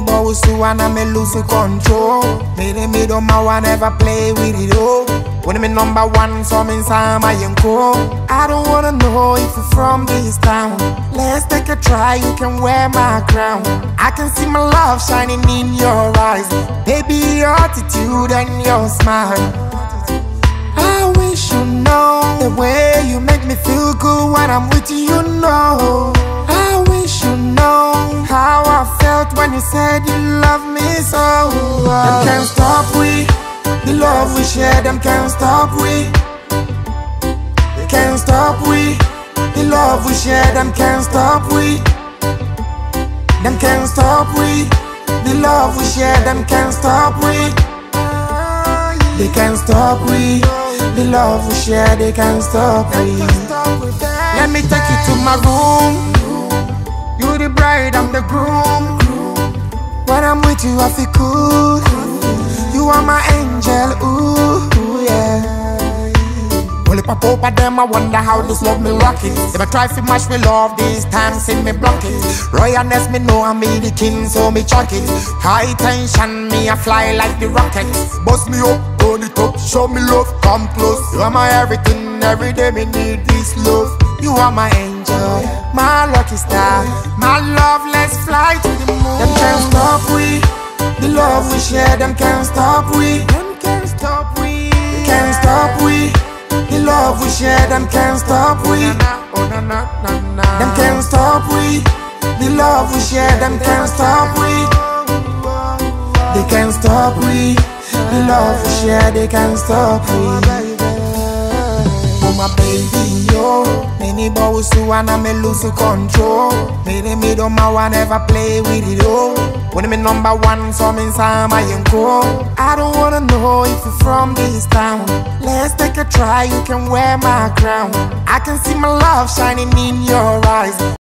bows to and I me lose control. De me don't want never play with it oh. When me number one, so me inside my yanko. I don't wanna know if you're from this town. Let's take a try, you can wear my crown. I can see my love shining in your eyes. Baby, your attitude and your smile. I wish you know the way you make me feel good when I'm with you, you know. I wish you you said you love me so. Uh. Them can't stop we, the love we share. Them can't stop we. They can't stop we, the love we share. Them can't stop we. Them can't stop we, the love we share. Them can't stop we. They can't stop we. The love we share, they can't stop we. Let me take you to my room. You the bride, I'm the groom. With you, I feel good. You are my angel, ooh, yeah. Well, if I pop at them, I wonder how this love me rock it. If I try to match me love, this time see me block it. Royalness, me know I'm me the king, so me chuck it. High tension, me I fly like the rocket. Bust me up, turn it up, show me love, come close. You are my everything, every day me need this love. You are my angel, my lucky star, my love. Let's fly to the. Them can't stop we, the love we share. Them can't stop we, them can't stop we, they can't stop we. The love we share, them can't stop we. Oh, oh, them can't stop we. The love we share, them can't stop we. They can't stop we. The love we share, they can't stop we. Oh, My baby, yo. Many bows to and I me lose control? De me don't want never play with it, oh When me number one, so me inside my yanko I don't wanna know if you're from this town. Let's take a try, you can wear my crown. I can see my love shining in your eyes